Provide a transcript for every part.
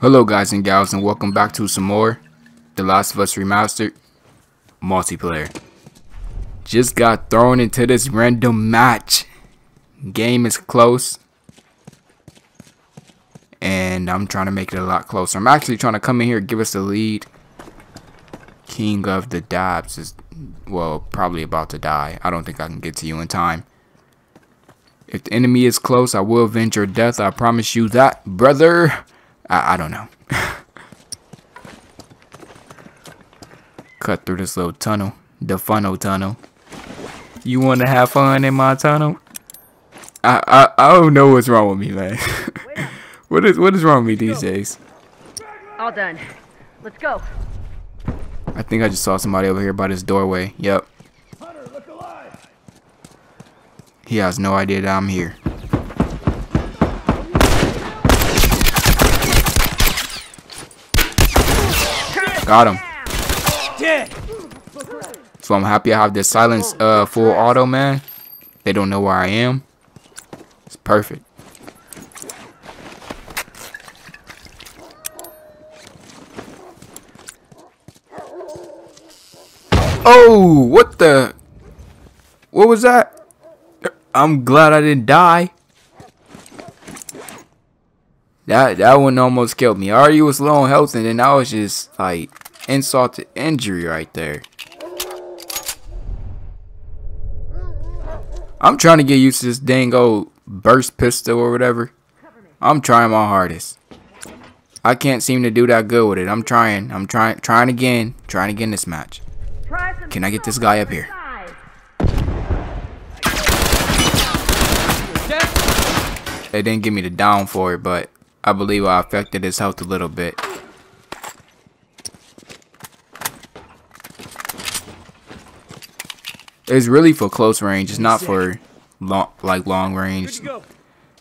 Hello guys and gals and welcome back to some more The Last of Us Remastered multiplayer. Just got thrown into this random match. Game is close. And I'm trying to make it a lot closer. I'm actually trying to come in here give us the lead. King of the Dabs is, well, probably about to die. I don't think I can get to you in time. If the enemy is close, I will avenge your death. I promise you that, brother. I, I don't know. Cut through this little tunnel. The funnel tunnel. You want to have fun in my tunnel? I, I, I don't know what's wrong with me, man. what is what is wrong with me these days? All done. Let's go. I think I just saw somebody over here by this doorway. Yep. He has no idea that I'm here. Got him. So I'm happy I have this silence uh, full auto, man. They don't know where I am. It's perfect. Oh, what the? What was that? I'm glad I didn't die. That that one almost killed me. I already was low on health, and then I was just like insult to injury right there. I'm trying to get used to this dang old burst pistol or whatever. I'm trying my hardest. I can't seem to do that good with it. I'm trying. I'm trying. Trying again. Trying again this match. Can I get this guy up here? It didn't give me the down for it, but I believe I affected his health a little bit. It's really for close range. It's not for long, like long range.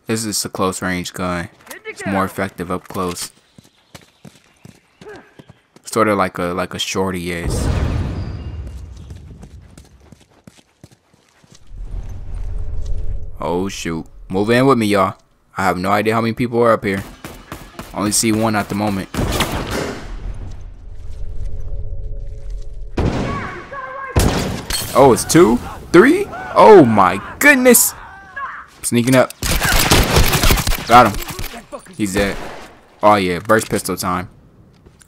This is a close range gun. It's more effective up close. Sort of like a like a shorty is. Oh shoot. Move in with me, y'all. I have no idea how many people are up here. Only see one at the moment. Oh, it's two? Three? Oh my goodness! Sneaking up. Got him. He's dead. Oh yeah, burst pistol time.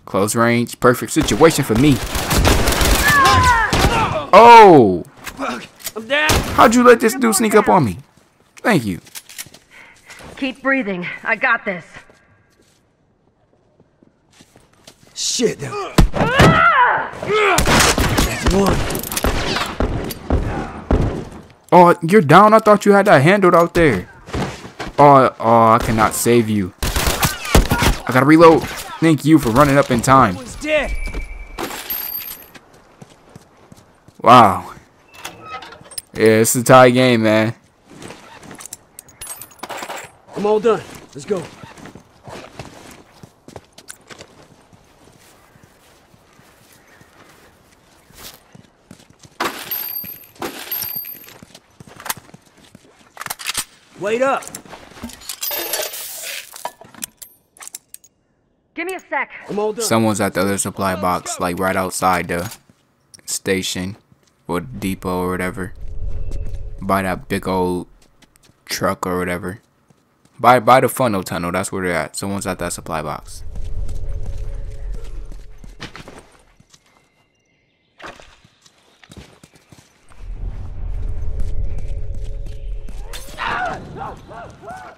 Close range. Perfect situation for me. Oh! How'd you let this dude sneak up on me? Thank you. Keep breathing. I got this. Shit. Ah! That's one. Oh, you're down? I thought you had that handled out there. Oh, oh, I cannot save you. I gotta reload. Thank you for running up in time. Wow. Yeah, it's a tie game, man. I'm all done. Let's go. Wait up. Give me a sec. I'm all done. Someone's at the other supply box, like right outside the station or depot or whatever. By that big old truck or whatever. By by the funnel tunnel, that's where they're at. Someone's at that supply box.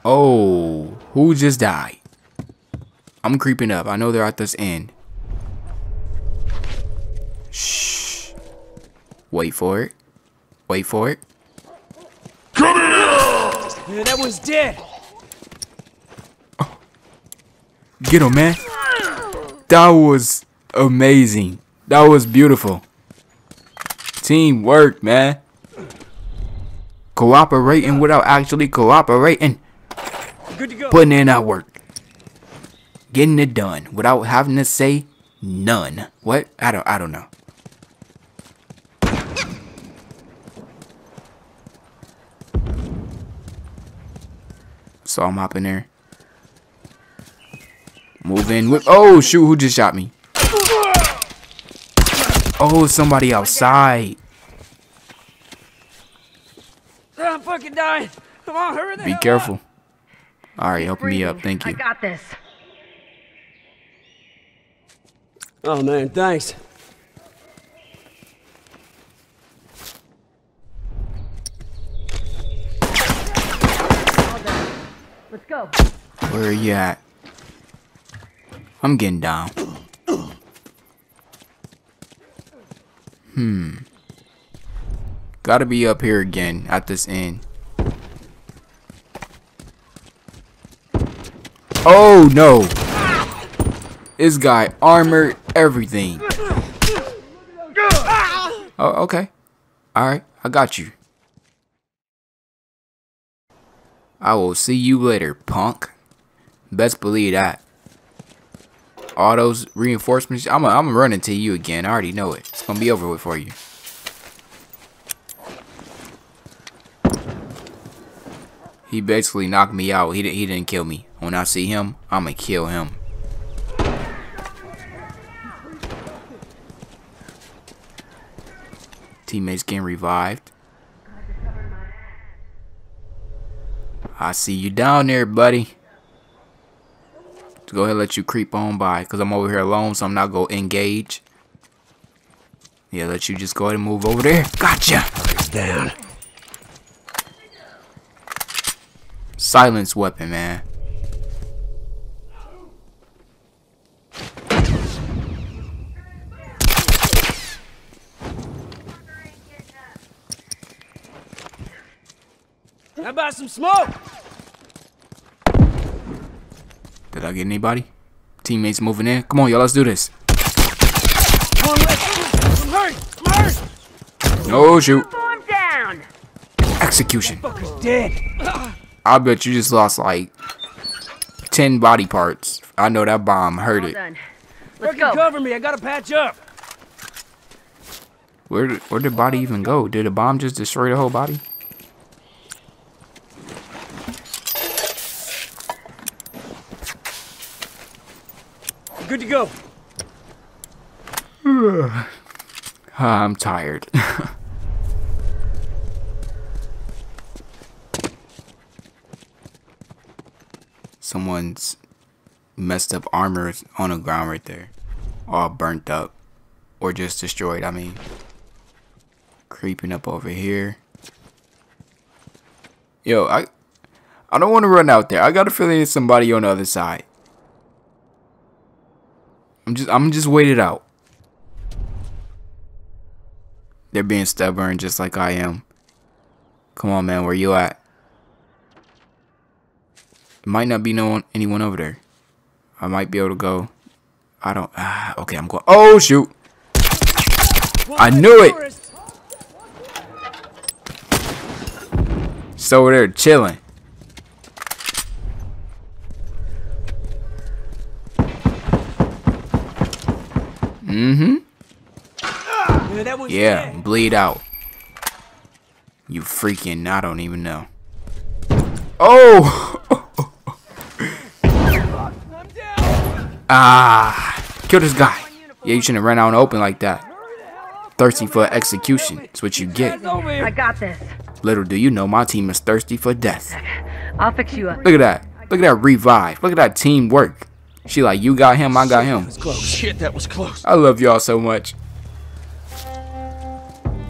Oh, who just died? I'm creeping up. I know they're at this end. Shh. Wait for it. Wait for it. Come here! Yeah, that was dead. Get him, man. That was amazing. That was beautiful. Teamwork, man. Cooperating without actually cooperating. Good to go. Putting in that work. Getting it done without having to say none. What? I don't I don't know. So I'm hopping there. Move in with. Oh shoot! Who just shot me? Oh, somebody outside. I'm fucking dying. Come on, hurry the Be hell up. careful. All right, help me up. Thank you. I got this. Oh man, thanks. Let's go. Where are you at? I'm getting down. Hmm. Gotta be up here again at this end. Oh no! This guy armored everything. Oh, okay. Alright, I got you. I will see you later, punk. Best believe that. All those reinforcements, I'm going to run into you again. I already know it. It's going to be over with for you. He basically knocked me out. He, he didn't kill me. When I see him, I'm going to kill him. Teammates getting revived. I see you down there, buddy. To go ahead and let you creep on by. Because I'm over here alone, so I'm not going to engage. Yeah, let you just go ahead and move over there. Gotcha. Down. Silence weapon, man. How about some smoke? Did I get anybody? Teammates moving in. Come on, y'all. Let's do this. Come on, let's. I'm hurt. No shoot. Down. Execution. Fucker's dead. I bet you just lost like 10 body parts. I know that bomb hurt it. Let's go. cover me. I gotta patch up. Where did, where did the body even go? Did the bomb just destroy the whole body? Go. Ah, I'm tired. Someone's messed up armor on the ground right there. All burnt up. Or just destroyed, I mean. Creeping up over here. Yo, I I don't want to run out there. I got a feeling there's somebody on the other side. I'm just I'm just wait it out. They're being stubborn just like I am. Come on, man, where you at? Might not be no one, anyone over there. I might be able to go. I don't. Ah, okay, I'm going. Oh shoot! I knew it. So over there chilling. Mm-hmm. Yeah, that one's Yeah, bleed out. You freaking, I don't even know. Oh! Ah! Kill this guy. Yeah, you shouldn't have ran out and open like that. Thirsty for execution. That's what you get. It's over here. I got this. Little do you know, my team is thirsty for death. I'll fix you up. Look at that. Look at that revive. Look at that teamwork. She like, you got him, I got him. Shit, that was close. I love y'all so much.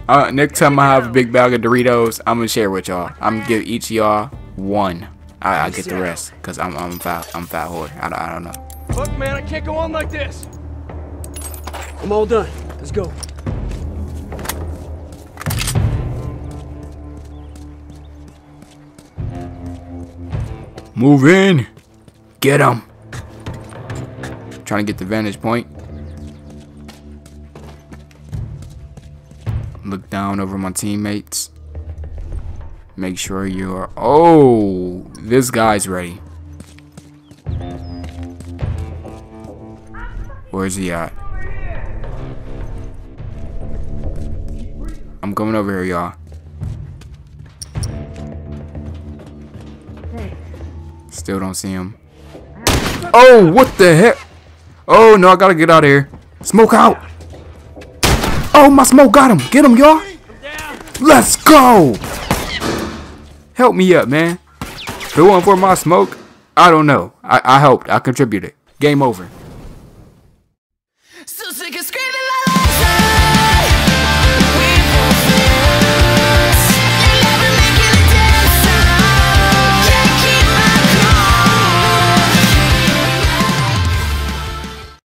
Uh, next time I have a big bag of Doritos, I'm gonna share with y'all. I'm gonna give each of y'all one. I, I get the rest, cause I'm I'm fat I'm fat whore. I don't, I don't know. Fuck, man, I can't go on like this. I'm all done. Let's go. Move in. Get him. Trying to get the vantage point. Look down over my teammates. Make sure you are. Oh, this guy's ready. Where's he at? I'm coming over here, y'all. Still don't see him. Oh, what the heck? Oh, no, I gotta get out of here. Smoke out. Oh, my smoke got him. Get him, y'all. Let's go. Help me up, man. It wasn't for my smoke, I don't know. I, I helped. I contributed. Game over. So.